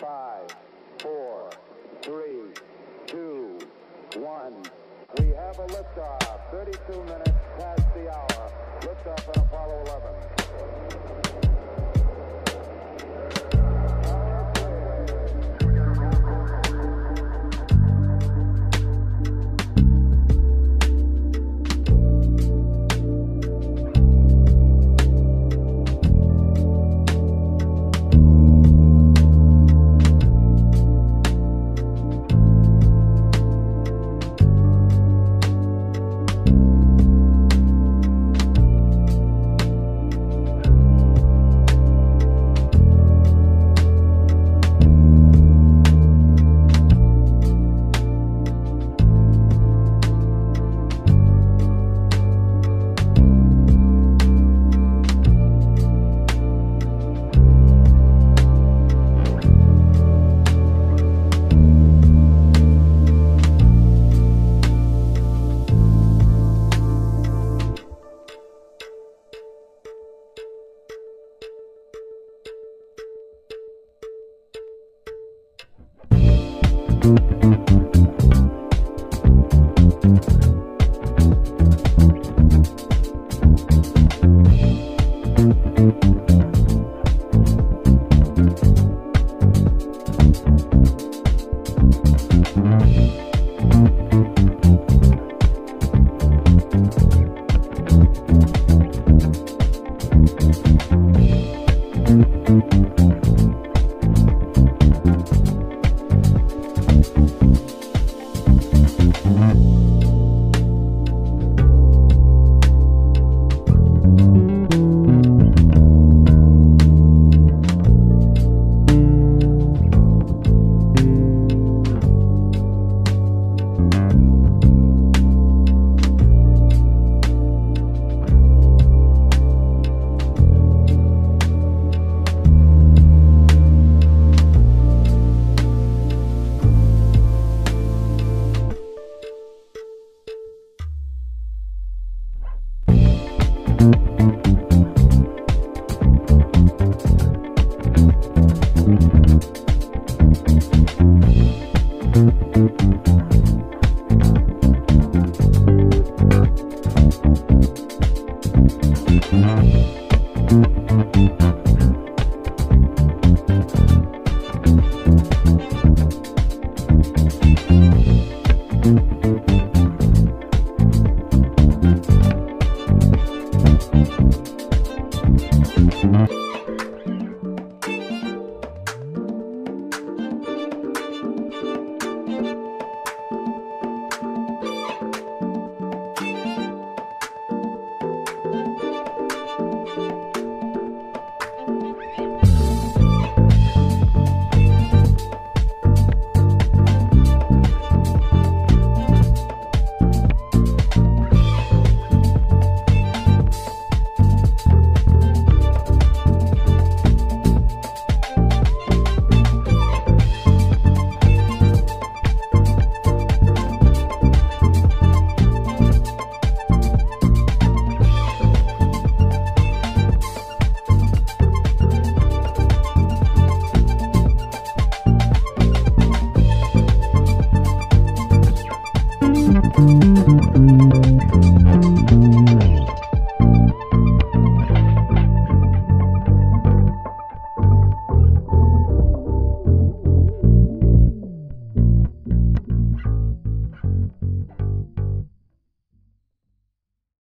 Five, four, three, two, one. We have a liftoff. 32 minutes past the hour. Liftoff on Apollo 11. Thank Thank you.